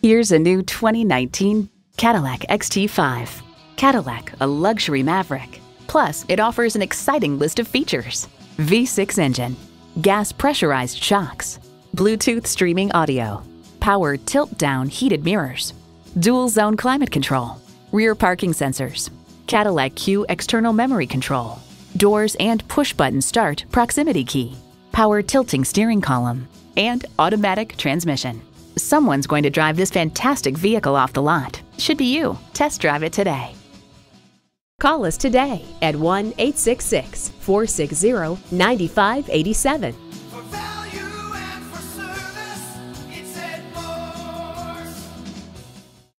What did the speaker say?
Here's a new 2019 Cadillac XT5. Cadillac, a luxury maverick. Plus, it offers an exciting list of features. V6 engine, gas pressurized shocks, Bluetooth streaming audio, power tilt-down heated mirrors, dual zone climate control, rear parking sensors, Cadillac CUE external memory control, doors and push-button start proximity key, power tilting steering column, and automatic transmission. Someone's going to drive this fantastic vehicle off the lot. Should be you. Test drive it today. Call us today at 1 866 460 9587